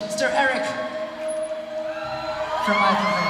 Mr. Eric from Michael.